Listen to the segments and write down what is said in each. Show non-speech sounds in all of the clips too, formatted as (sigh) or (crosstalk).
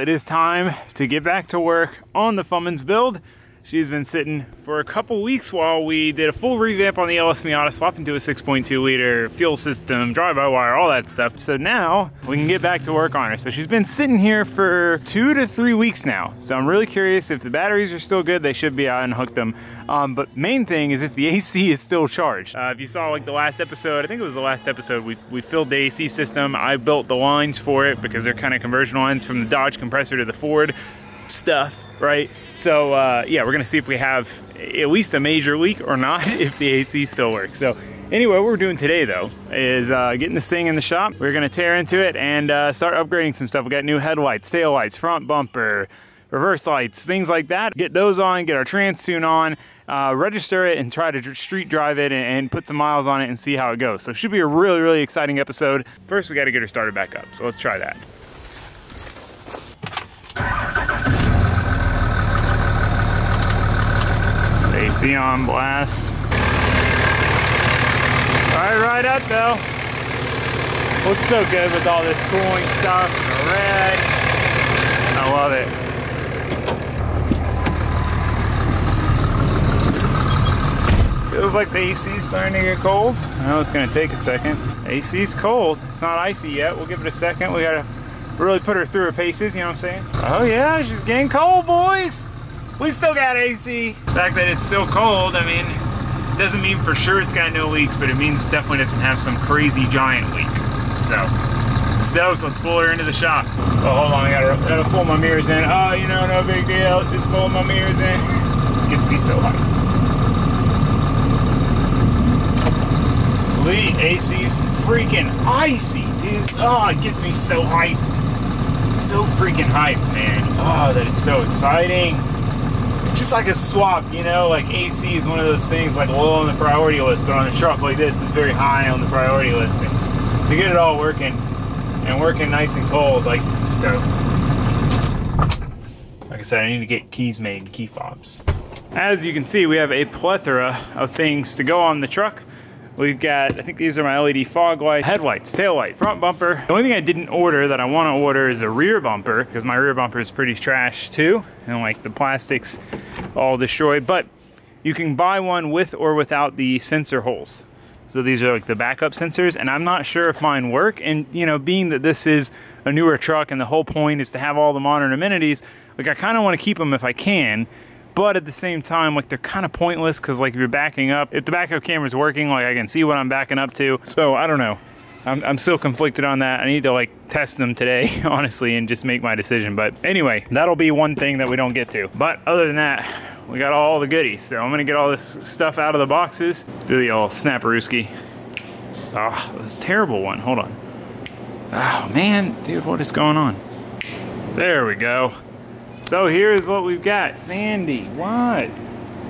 It is time to get back to work on the Fummins build. She's been sitting for a couple weeks while we did a full revamp on the LS Miata, swapping to a 6.2 liter fuel system, drive-by-wire, all that stuff. So now we can get back to work on her. So she's been sitting here for two to three weeks now. So I'm really curious if the batteries are still good, they should be. I unhooked them. Um, but main thing is if the AC is still charged. Uh, if you saw like the last episode, I think it was the last episode, we, we filled the AC system. I built the lines for it because they're kind of conversion lines from the Dodge compressor to the Ford stuff, right? So uh, yeah, we're gonna see if we have at least a major leak or not, (laughs) if the AC still works. So anyway, what we're doing today though, is uh, getting this thing in the shop. We're gonna tear into it and uh, start upgrading some stuff. We got new headlights, tail lights, front bumper, reverse lights, things like that. Get those on, get our trans tune on, uh, register it and try to street drive it and, and, put some miles on it and see how it goes. So it should be a really, really exciting episode. First, we gotta get her started back up. So let's try that. AC on blast. All right, right up though. Looks so good with all this cooling stuff, the red. I love it. Feels like the AC is starting to get cold. I know it's gonna take a second. AC's cold. It's not icy yet. We'll give it a second. We gotta really put her through her paces, you know what I'm saying? Oh yeah, she's getting cold, boys. We still got AC. The fact that it's still cold, I mean, doesn't mean for sure it's got no leaks, but it means it definitely doesn't have some crazy giant leak. So, stoked, let's pull her into the shop. Oh, hold on, I gotta, gotta fold my mirrors in. Oh, you know, no big deal, just fold my mirrors in. (laughs) Gets me so hyped. Sweet, AC's freaking icy, dude. Oh, it gets me so hyped. So freaking hyped, man. Oh, that is so exciting just like a swap, you know, like AC is one of those things like low on the priority list, but on a truck like this is very high on the priority list. And to get it all working and working nice and cold, like stoked. Like I said, I need to get keys made, key fobs. As you can see, we have a plethora of things to go on the truck. We've got, I think these are my LED fog lights, headlights, tail lights, front bumper. The only thing I didn't order that I want to order is a rear bumper because my rear bumper is pretty trash too. And like the plastics all destroyed, but you can buy one with or without the sensor holes. So these are like the backup sensors and I'm not sure if mine work. And you know, being that this is a newer truck and the whole point is to have all the modern amenities, like I kind of want to keep them if I can but at the same time like they're kind of pointless because like if you're backing up if the backup camera is working like I can see what I'm backing up to so I don't know I'm, I'm still conflicted on that. I need to like test them today (laughs) honestly and just make my decision. But anyway that'll be one thing that we don't get to. But other than that we got all the goodies. So I'm gonna get all this stuff out of the boxes. Do the old snapperooski oh ah, this terrible one. Hold on. Oh man dude what is going on? There we go. So here's what we've got. Sandy, what?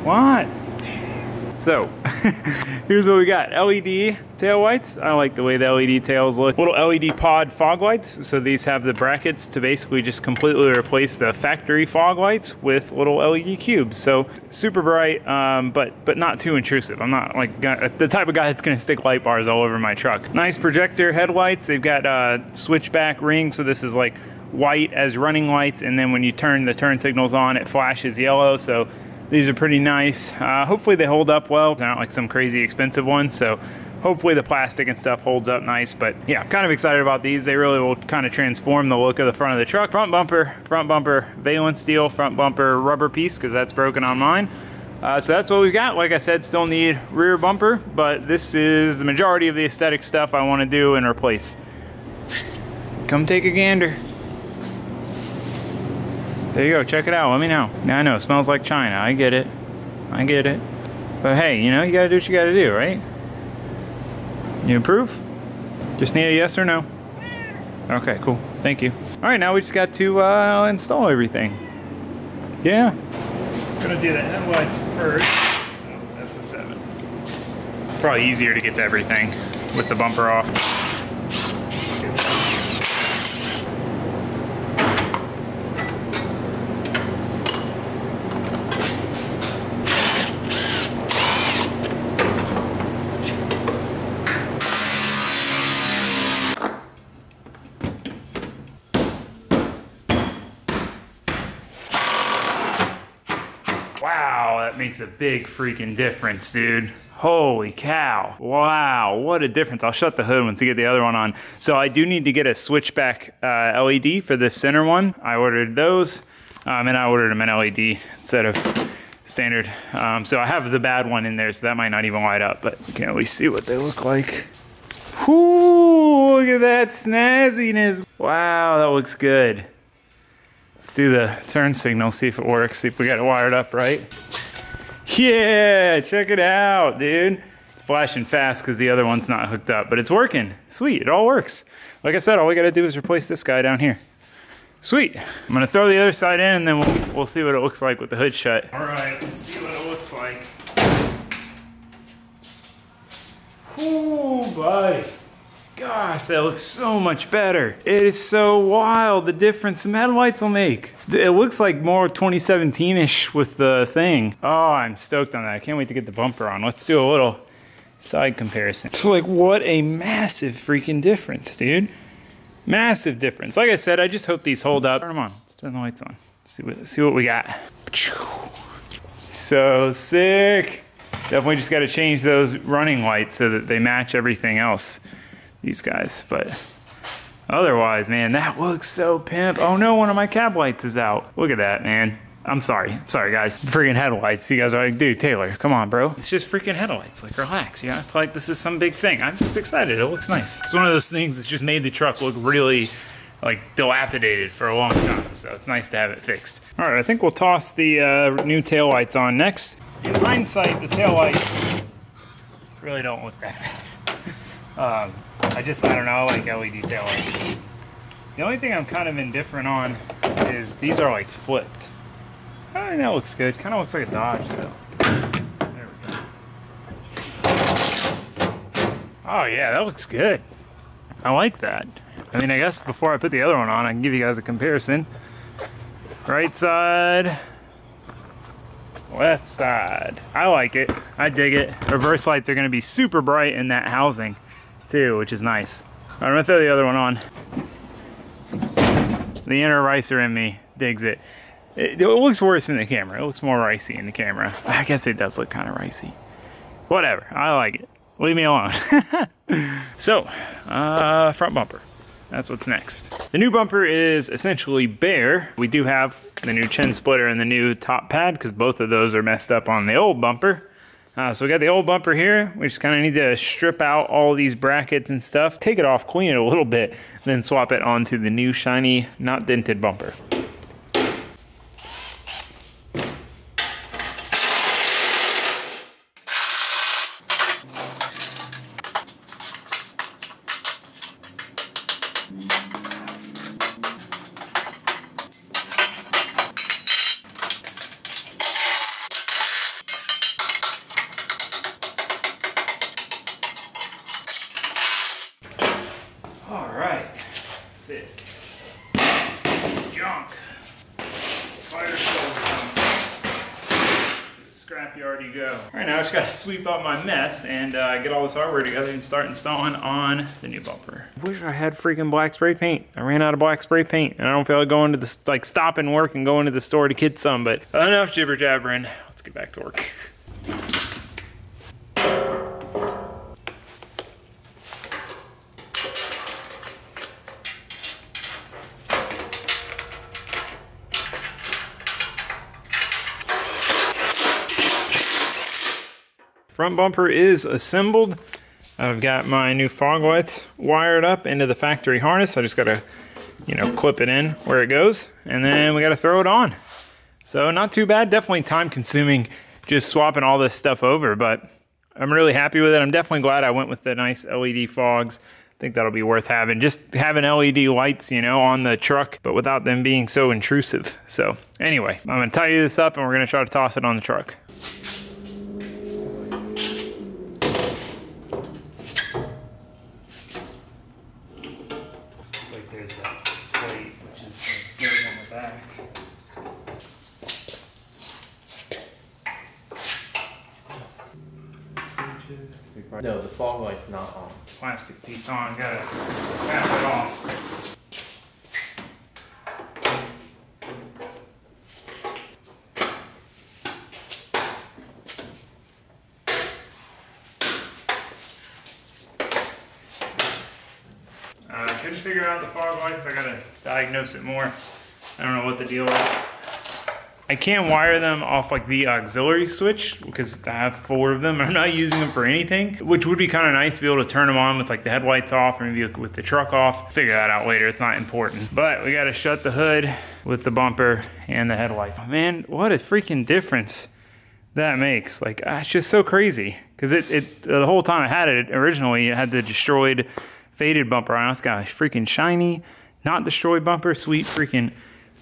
What? So, (laughs) here's what we got. LED tail lights. I like the way the LED tails look. Little LED pod fog lights. So these have the brackets to basically just completely replace the factory fog lights with little LED cubes. So super bright, um, but but not too intrusive. I'm not like the type of guy that's gonna stick light bars all over my truck. Nice projector headlights. They've got uh, switchback ring. So this is like white as running lights and then when you turn the turn signals on it flashes yellow so these are pretty nice uh, hopefully they hold up well not like some crazy expensive ones so hopefully the plastic and stuff holds up nice but yeah kind of excited about these they really will kind of transform the look of the front of the truck front bumper front bumper valence steel front bumper rubber piece because that's broken on mine uh, so that's what we've got. Like I said, still need rear bumper, but this is the majority of the aesthetic stuff I want to do and replace. Come take a gander. There you go, check it out, let me know. Yeah, I know, it smells like China, I get it. I get it. But hey, you know, you gotta do what you gotta do, right? You approve? Just need a yes or no? Okay, cool, thank you. All right, now we just got to uh, install everything. Yeah. Gonna do the headlights first. Oh, that's a seven. Probably easier to get to everything with the bumper off. that makes a big freaking difference, dude. Holy cow. Wow, what a difference. I'll shut the hood once you get the other one on. So I do need to get a switchback uh, LED for this center one. I ordered those, um, and I ordered them in LED instead of standard. Um, so I have the bad one in there, so that might not even light up, but you can at least see what they look like. Whoo, look at that snazziness. Wow, that looks good. Let's do the turn signal, see if it works, see if we got it wired up right. Yeah, check it out, dude. It's flashing fast because the other one's not hooked up, but it's working. Sweet, it all works. Like I said, all we gotta do is replace this guy down here. Sweet. I'm gonna throw the other side in and then we'll, we'll see what it looks like with the hood shut. All right, let's see what it looks like. Ooh, buddy. Gosh, that looks so much better. It is so wild, the difference the some headlights will make. It looks like more 2017-ish with the thing. Oh, I'm stoked on that. I can't wait to get the bumper on. Let's do a little side comparison. So like, what a massive freaking difference, dude. Massive difference. Like I said, I just hope these hold up. Turn them on. Let's turn the lights on. See what, see what we got. So sick. Definitely just got to change those running lights so that they match everything else these guys. But otherwise, man, that looks so pimp. Oh no, one of my cab lights is out. Look at that, man. I'm sorry. Sorry, guys. Freaking headlights. You guys are like, dude, Taylor, come on, bro. It's just freaking headlights. Like, relax. Know, it's like this is some big thing. I'm just excited. It looks nice. It's one of those things that's just made the truck look really like dilapidated for a long time. So it's nice to have it fixed. All right, I think we'll toss the uh, new tail lights on next. In hindsight, the tail lights really don't look that bad. (laughs) um, I just, I don't know, I like LED taillights. The only thing I'm kind of indifferent on is these are like flipped. I think that looks good. Kind of looks like a Dodge though. There we go. Oh yeah, that looks good. I like that. I mean, I guess before I put the other one on, I can give you guys a comparison. Right side, left side. I like it. I dig it. Reverse lights are going to be super bright in that housing too, which is nice. I'm gonna throw the other one on. The inner ricer in me digs it. it. It looks worse in the camera. It looks more ricey in the camera. I guess it does look kind of ricey. Whatever, I like it. Leave me alone. (laughs) so, uh, front bumper. That's what's next. The new bumper is essentially bare. We do have the new chin splitter and the new top pad because both of those are messed up on the old bumper. Uh, so we got the old bumper here. We just kind of need to strip out all these brackets and stuff, take it off, clean it a little bit, then swap it onto the new shiny, not dented bumper. scrapyard you go. All right, now I just gotta sweep up my mess and uh, get all this hardware together and start installing on the new bumper. Wish I had freaking black spray paint. I ran out of black spray paint and I don't feel like going to the, like stopping work and going to the store to get some, but enough jibber jabbering. Let's get back to work. (laughs) Front bumper is assembled. I've got my new fog lights wired up into the factory harness. I just gotta, you know, clip it in where it goes, and then we gotta throw it on. So not too bad, definitely time consuming just swapping all this stuff over, but I'm really happy with it. I'm definitely glad I went with the nice LED fogs. I think that'll be worth having. Just having LED lights, you know, on the truck, but without them being so intrusive. So anyway, I'm gonna tidy this up and we're gonna try to toss it on the truck. No, the fog light's not on. Plastic piece on, gotta snap it off. couldn't figure out the fog lights. I gotta diagnose it more. I don't know what the deal is. I can't wire them off like the auxiliary switch because I have four of them. (laughs) I'm not using them for anything, which would be kind of nice to be able to turn them on with like the headlights off or maybe with the truck off. Figure that out later, it's not important. But we gotta shut the hood with the bumper and the headlight. Man, what a freaking difference that makes. Like, ah, it's just so crazy. Because it, it, the whole time I had it originally, it had the destroyed faded bumper on. It's got a freaking shiny, not destroyed bumper, sweet freaking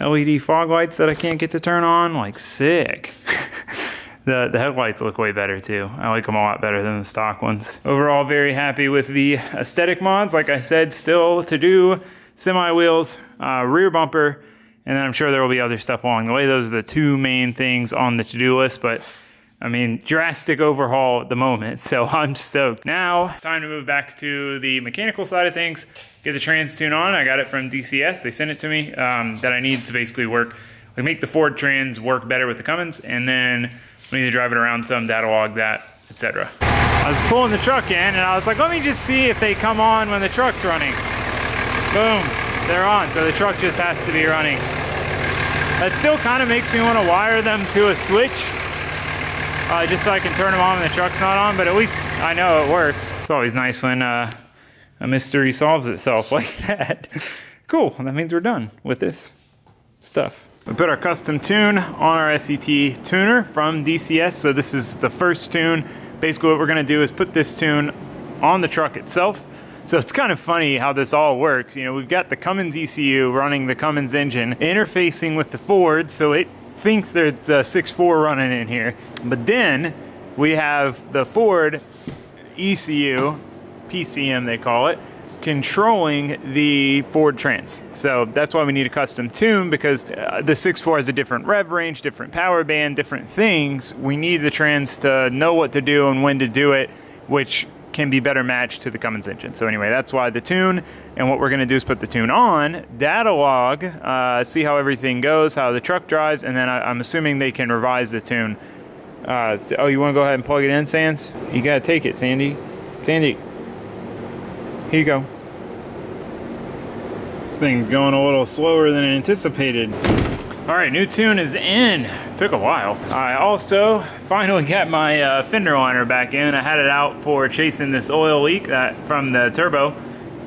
LED fog lights that I can't get to turn on. Like, sick. (laughs) the, the headlights look way better too. I like them a lot better than the stock ones. Overall, very happy with the aesthetic mods. Like I said, still to do semi wheels, uh, rear bumper, and then I'm sure there will be other stuff along the way. Those are the two main things on the to-do list, but I mean, drastic overhaul at the moment, (laughs) so I'm stoked. Now, time to move back to the mechanical side of things, get the trans tune on. I got it from DCS, they sent it to me, um, that I need to basically work, like make the Ford trans work better with the Cummins, and then we need to drive it around some, data log that, etc. I was pulling the truck in, and I was like, let me just see if they come on when the truck's running. Boom, they're on, so the truck just has to be running. That still kind of makes me want to wire them to a switch uh, just so I can turn them on when the truck's not on, but at least I know it works. It's always nice when uh, a mystery solves itself (laughs) like that. cool, that means we're done with this stuff. We put our custom tune on our SCT tuner from DCS. So this is the first tune. Basically what we're gonna do is put this tune on the truck itself. So it's kind of funny how this all works. You know, we've got the Cummins ECU running the Cummins engine, interfacing with the Ford, so it thinks there's a 6.4 running in here. But then we have the Ford ECU, PCM they call it, controlling the Ford Trans. So that's why we need a custom tune because uh, the 6.4 has a different rev range, different power band, different things. We need the Trans to know what to do and when to do it, which can be better matched to the Cummins engine. So anyway, that's why the tune, and what we're gonna do is put the tune on, data log, uh, see how everything goes, how the truck drives, and then I, am assuming they can revise the tune. Uh, oh, you wanna go ahead and plug it in, Sands? You gotta take it, Sandy. Sandy, here you go. This thing's going a little slower than anticipated. All right, new tune is in. Took a while. I also finally got my uh, fender liner back in. I had it out for chasing this oil leak that from the turbo.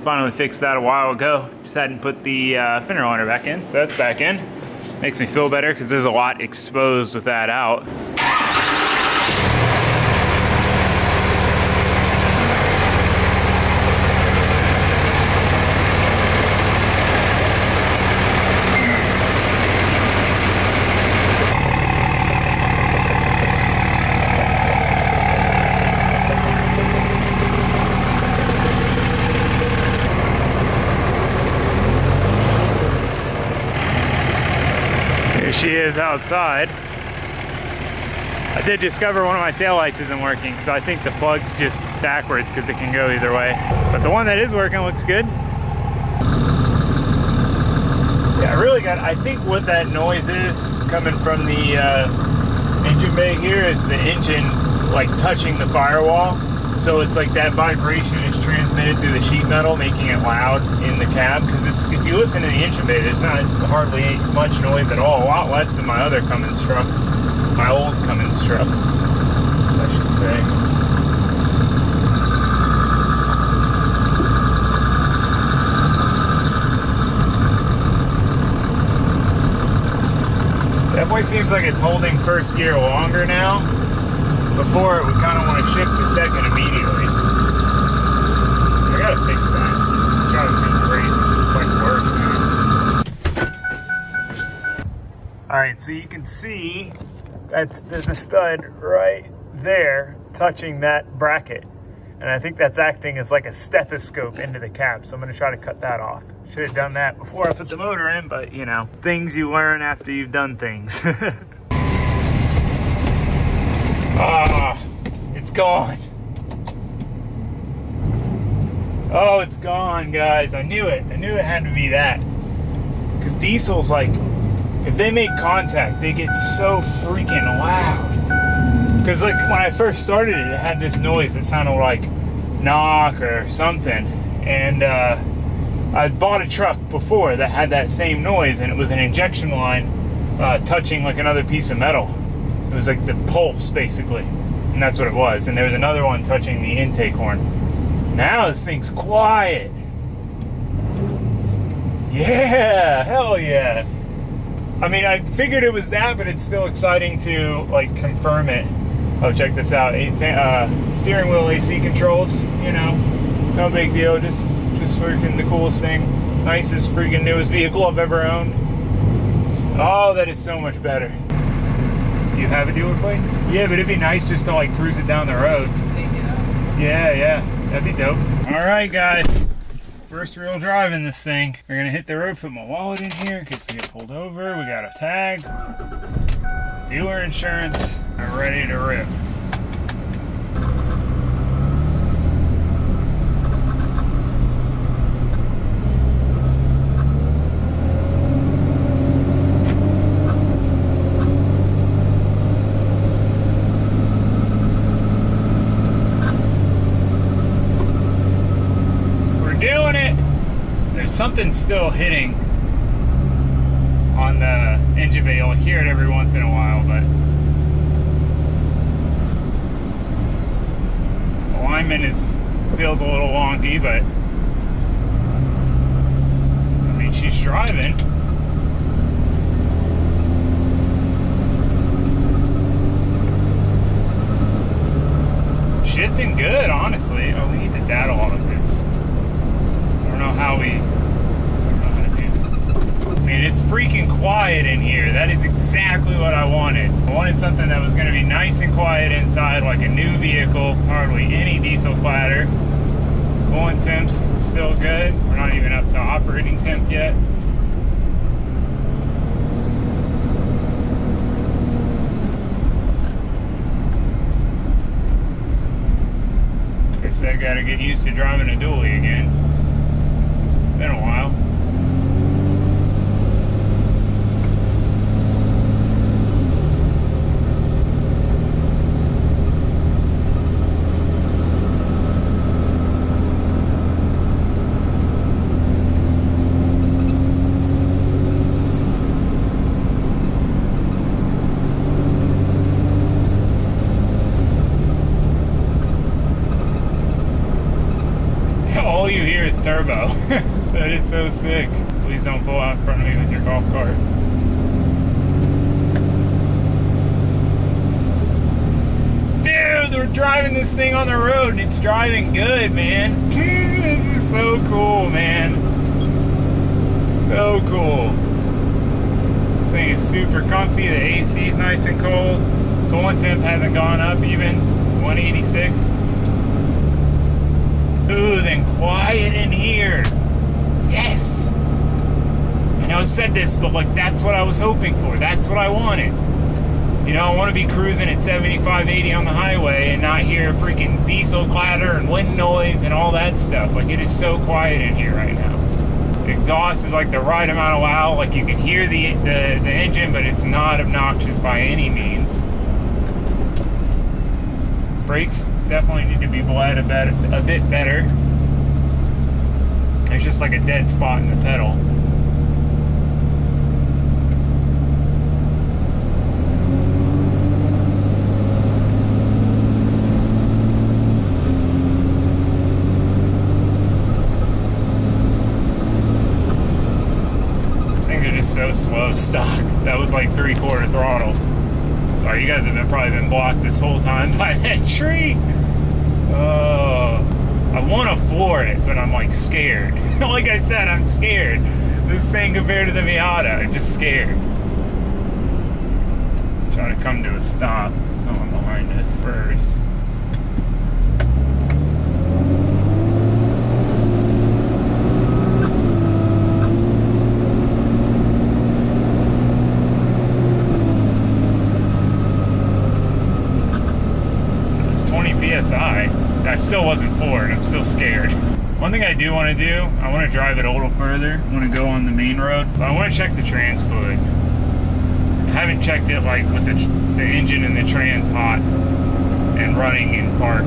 Finally fixed that a while ago. Just hadn't put the uh, fender liner back in, so that's back in. Makes me feel better because there's a lot exposed with that out. she is outside. I did discover one of my taillights isn't working, so I think the plug's just backwards because it can go either way. But the one that is working looks good. Yeah, I really got, I think what that noise is coming from the uh, engine bay here is the engine like touching the firewall. So it's like that vibration transmitted through the sheet metal, making it loud in the cab. Because it's if you listen to the engine bay, there's not hardly much noise at all. A lot less than my other Cummins truck, my old Cummins truck, I should say. Definitely seems like it's holding first gear longer now before it would kind of want to shift to second immediately. Gotta fix that. Crazy. It's like worse now. Alright, so you can see that's there's a stud right there touching that bracket. And I think that's acting as like a stethoscope into the cab. So I'm gonna try to cut that off. Should have done that before I put the motor in, but you know, things you learn after you've done things. (laughs) Ah, it's gone. Oh, it's gone, guys. I knew it. I knew it had to be that. Because diesels, like, if they make contact, they get so freaking loud. Because, like, when I first started it, it had this noise that sounded like knock or something. And, uh, I bought a truck before that had that same noise, and it was an injection line uh, touching like another piece of metal. It was like the pulse, basically, and that's what it was. And there was another one touching the intake horn. Now this thing's quiet. Yeah, hell yeah. I mean, I figured it was that, but it's still exciting to like confirm it. Oh, check this out. Uh, steering wheel AC controls, you know, no big deal. Just just freaking the coolest thing. Nicest freaking newest vehicle I've ever owned. Oh, that is so much better. You have a dealer plate? Yeah, but it'd be nice just to like cruise it down the road. Yeah, yeah, that'd be dope. All right, guys. First real drive in this thing. We're gonna hit the road, put my wallet in here in case we get pulled over. We got a tag, dealer insurance, I'm ready to rip. Something's still hitting on the engine bay. You'll hear it every once in a while, but alignment is feels a little wonky, but I mean she's driving. Shifting good, honestly. Oh, we need the data log this. I don't know how we mean, it's freaking quiet in here. That is exactly what I wanted. I wanted something that was going to be nice and quiet inside, like a new vehicle, hardly any diesel clatter. Coolant temps still good. We're not even up to operating temp yet. Guess I gotta get used to driving a dually again. Been a while. Turbo. (laughs) that is so sick. Please don't pull out in front of me with your golf cart. Dude, they're driving this thing on the road it's driving good, man. (laughs) this is so cool, man. So cool. This thing is super comfy. The AC is nice and cold. Coolant temp hasn't gone up even. 186 smooth and quiet in here. Yes. I know I said this, but like that's what I was hoping for. That's what I wanted. You know, I want to be cruising at 75, 80 on the highway and not hear freaking diesel clatter and wind noise and all that stuff. Like it is so quiet in here right now. The exhaust is like the right amount of loud. Like you can hear the, the, the engine, but it's not obnoxious by any means. Brakes definitely need to be bled a bit, a bit better. There's just like a dead spot in the pedal. Things are just so slow (laughs) stock. That was like three quarter throttle. Sorry, you guys have been, probably been blocked this whole time (laughs) by that tree. Oh, I want to floor it, but I'm like scared. (laughs) like I said, I'm scared. This thing compared to the Miata, I'm just scared. Try to come to a stop. Someone behind us first. still wasn't Ford. I'm still scared. One thing I do want to do, I want to drive it a little further. I want to go on the main road, but I want to check the trans fluid. I haven't checked it like with the, the engine and the trans hot and running in park.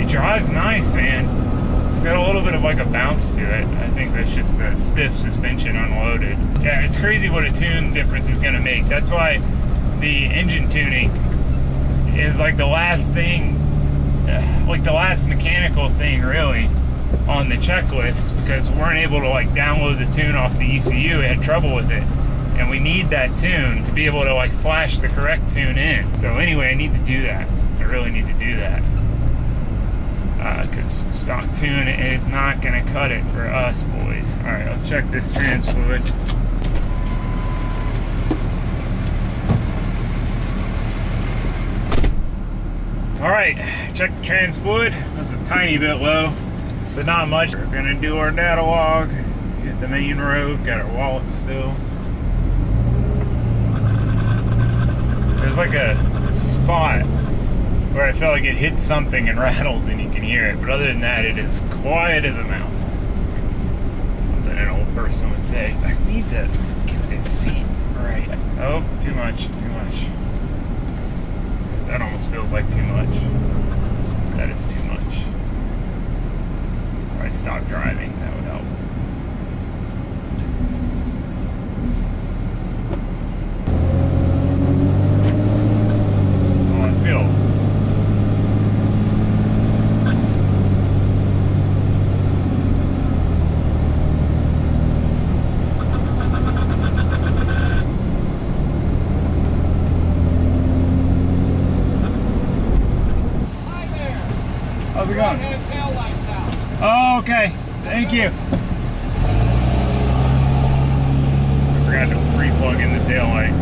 It drives nice, man. It's got a little bit of like a bounce to it. I think that's just the stiff suspension unloaded. Yeah, it's crazy what a tune difference is gonna make. That's why the engine tuning is like the last thing, uh, like the last mechanical thing really on the checklist because we weren't able to like download the tune off the ECU. We had trouble with it. And we need that tune to be able to like flash the correct tune in. So anyway, I need to do that. I really need to do that. Because uh, stock tune is not going to cut it for us, boys. All right, let's check this trans fluid. All right, check the trans fluid. This is a tiny bit low, but not much. We're gonna do our data log, hit the main road, got our wallet still. There's like a spot where I felt like it hit something and (laughs) rattles and you can hear it, but other than that, it is quiet as a mouse. Something an old person would say. I need to get this seat right. Oh, too much, too much. That almost feels like too much. That is too much. I stop driving, that would help. Oh, I feel. Hi there. Out. Oh, okay. Thank you. I forgot to re-plug in the tail light.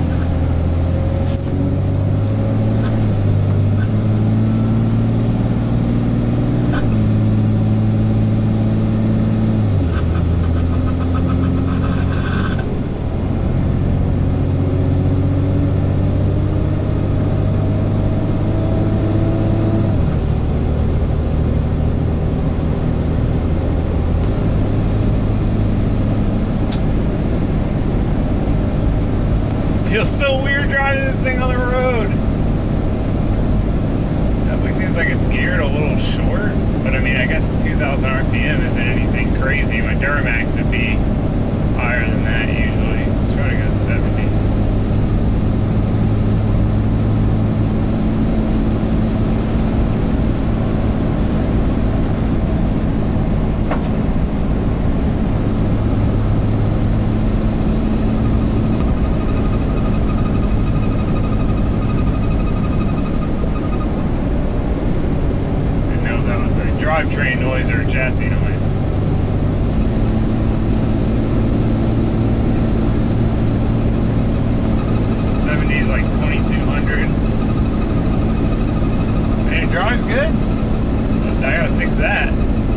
Feels so weird driving this thing on the road. Definitely seems like it's geared a little short, but I mean, I guess 2,000 RPM isn't anything crazy. My Duramax would be higher than that usually. Let's try to go 70. Didn't know if that was a drivetrain noise or a chassis noise. Seventy is like twenty two hundred. And it drives good. But I gotta fix that.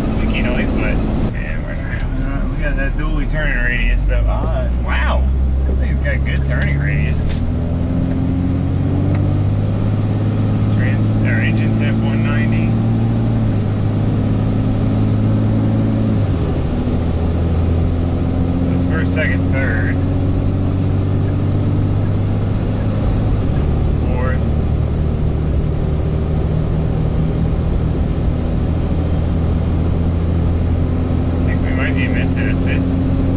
Squeaky noise, but man, we're, we got that dually turning radius though. Ah, wow, this thing's got good turning radius. Trans or engine temp 190. So it's first, second, third. Fourth. I think we might be missing a fifth.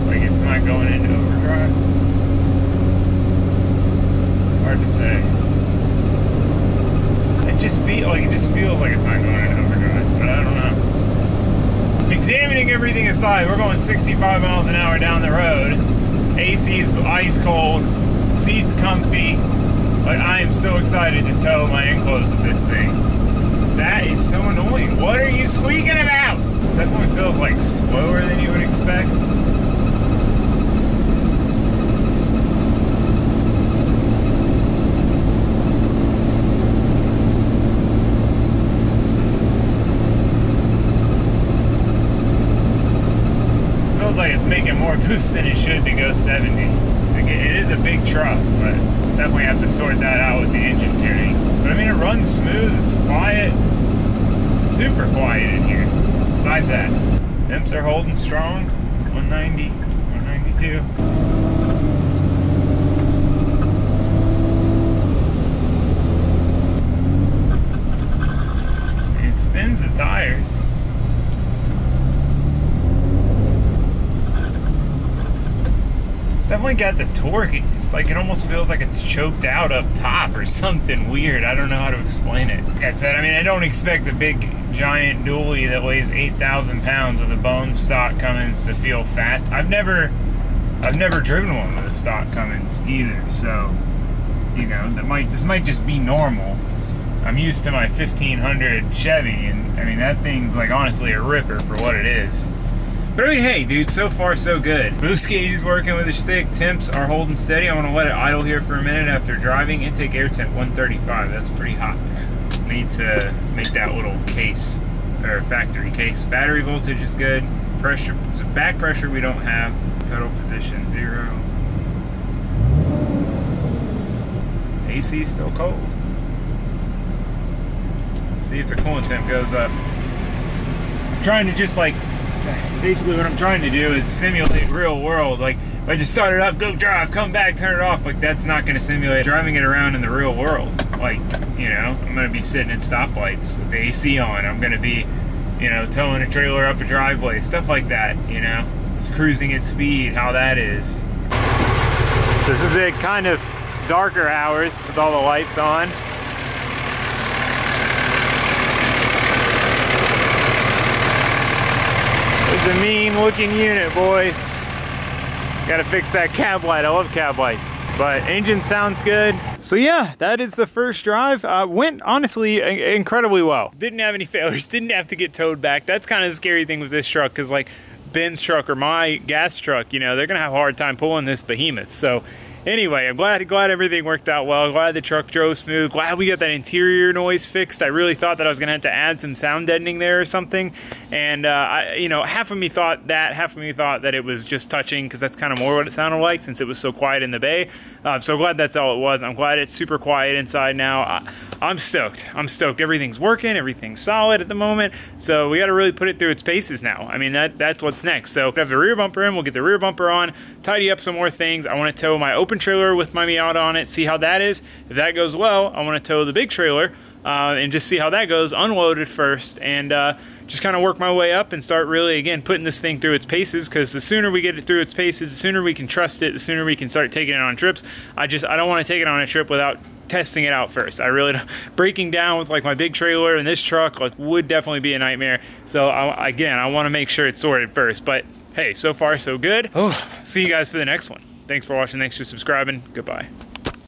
Like it's not going into overdrive. Hard to say. It just feel like it just feels like it's not going into overdrive, but I don't know. Examining everything aside, we're going 65 miles an hour down the road. AC is ice cold, seats comfy. Like I am so excited to tow my enclosed with this thing. That is so annoying. What are you squeaking about? Definitely feels like slower than you would expect. feels like it's than it should to go 70. Like it is a big truck, but definitely have to sort that out with the engine tuning. But I mean, it runs smooth, it's quiet, super quiet in here. Besides that, temps are holding strong, 190, 192. It spins spins the tires. Definitely got the torque. It's just like it almost feels like it's choked out up top or (laughs) something weird. I don't know how to explain it. Like I said, I mean, I don't expect a big giant dually that weighs 8,000 pounds with a bone stock Cummins to feel fast. I've never, I've never driven one with a stock Cummins either. So, you know, that might this might just be normal. I'm used to my 1500 Chevy, and I mean that thing's like honestly a ripper for what it is. But I mean, hey, dude, so far so good. Gauge is working with the stick. Temps are holding steady. I'm gonna let it idle here for a minute after driving. Intake air temp 135. That's pretty hot. Need to make that little case or factory case. Battery voltage is good. Pressure, so back pressure we don't have. Pedal position zero. AC still cold. See if the coolant temp goes up. I'm trying to just like basically what I'm trying to do is simulate real world. Like if I just start it up, go drive, come back, turn it off, like that's not gonna simulate driving it around in the real world. Like, you know, I'm gonna be sitting at stoplights with the AC on. I'm gonna be, you know, towing a trailer up a driveway, stuff like that, you know. Cruising at speed, how that is. So this is a kind of darker hours with all the lights on. It's a mean looking unit, boys. Gotta fix that cab light. I love cab lights. But engine sounds good. So yeah, that is the first drive. Uh, went honestly incredibly well. Didn't have any (laughs) failures. Didn't have to get towed back. That's kind of the scary thing with this truck because like Ben's truck or my gas truck, you know, they're gonna have a hard time pulling this behemoth. So anyway, I'm glad glad everything worked out well. Glad the truck drove smooth. Glad we got that interior noise fixed. I really thought that I was gonna have to add some sound deadening there or something. And uh, I, you know, half of me thought that, half of me thought that it was just touching because that's kind of more what it sounded like since it was so quiet in the bay. Uh, so glad that's all it was. I'm glad it's super quiet inside now. I, I'm stoked. I'm stoked. Everything's working. Everything's solid at the moment. So we got to really put it through its paces now. I mean, that that's what's next. So we have the rear bumper in. We'll get the rear bumper on, tidy up some more things. I want to tow my open trailer with my Miata on it, see how that is. If that goes well, I want to tow the big trailer uh, and just see how that goes, unloaded first, and uh, just kind of work my way up and start really, again, putting this thing through its paces because the sooner we get it through its paces, the sooner we can trust it, the sooner we can start taking it on trips. I just, I don't want to take it on a trip without testing it out first. I really don't, (laughs) breaking down with like my big trailer and this truck like would definitely be a nightmare. So I, again, I want to make sure it's sorted first. But hey, so far so good. Oh, see you guys for the next one. Thanks for watching. Thanks for subscribing. Goodbye.